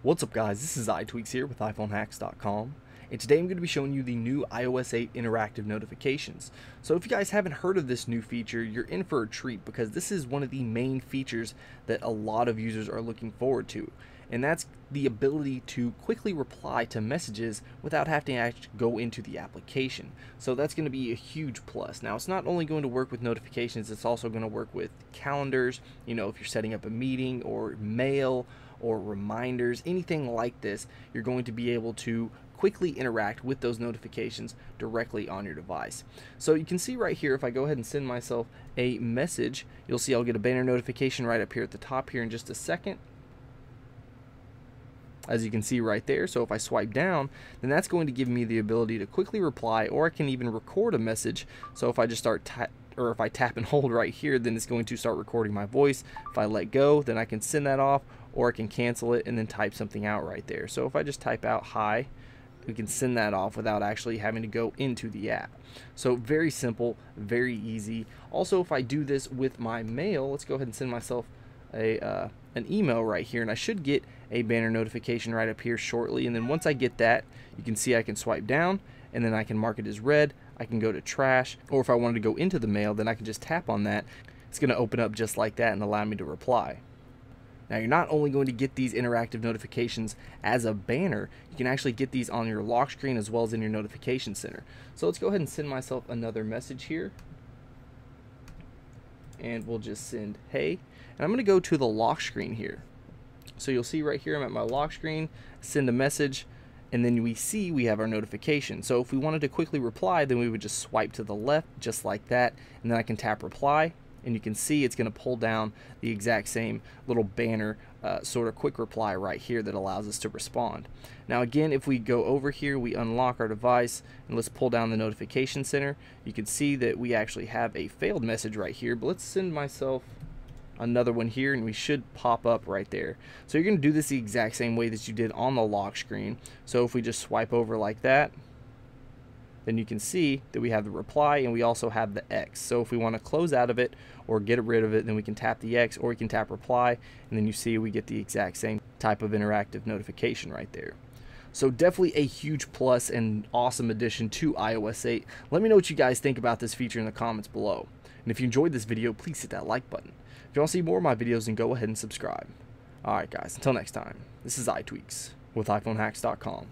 What's up guys, this is iTweaks here with iPhoneHacks.com and today I'm going to be showing you the new iOS 8 interactive notifications. So if you guys haven't heard of this new feature, you're in for a treat because this is one of the main features that a lot of users are looking forward to. And that's the ability to quickly reply to messages without having to actually go into the application. So that's going to be a huge plus. Now it's not only going to work with notifications, it's also going to work with calendars, you know, if you're setting up a meeting or mail or reminders, anything like this, you're going to be able to quickly interact with those notifications directly on your device. So you can see right here, if I go ahead and send myself a message, you'll see I'll get a banner notification right up here at the top here in just a second as you can see right there. So if I swipe down, then that's going to give me the ability to quickly reply or I can even record a message. So if I just start or if I tap and hold right here, then it's going to start recording my voice. If I let go, then I can send that off or I can cancel it and then type something out right there. So if I just type out hi, we can send that off without actually having to go into the app. So very simple, very easy. Also, if I do this with my mail, let's go ahead and send myself a uh, an email right here and I should get a banner notification right up here shortly and then once I get that you can see I can swipe down and then I can mark it as read I can go to trash or if I wanted to go into the mail then I can just tap on that it's going to open up just like that and allow me to reply now you're not only going to get these interactive notifications as a banner, you can actually get these on your lock screen as well as in your notification center. So let's go ahead and send myself another message here. And we'll just send hey. And I'm going to go to the lock screen here. So you'll see right here I'm at my lock screen, send a message, and then we see we have our notification. So if we wanted to quickly reply, then we would just swipe to the left just like that, and then I can tap reply, and you can see it's going to pull down the exact same little banner uh, sort of quick reply right here that allows us to respond. Now again, if we go over here, we unlock our device and let's pull down the notification center. You can see that we actually have a failed message right here, but let's send myself another one here and we should pop up right there. So you're going to do this the exact same way that you did on the lock screen. So if we just swipe over like that, then you can see that we have the reply and we also have the X. So if we want to close out of it or get rid of it, then we can tap the X or we can tap reply and then you see we get the exact same type of interactive notification right there. So definitely a huge plus and awesome addition to iOS 8. Let me know what you guys think about this feature in the comments below. And if you enjoyed this video, please hit that like button. If you want to see more of my videos, then go ahead and subscribe. Alright guys, until next time, this is iTweaks with iPhoneHacks.com.